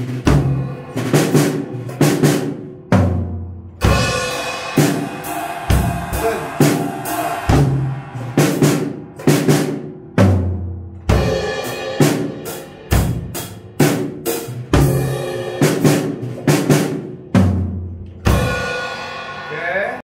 Good.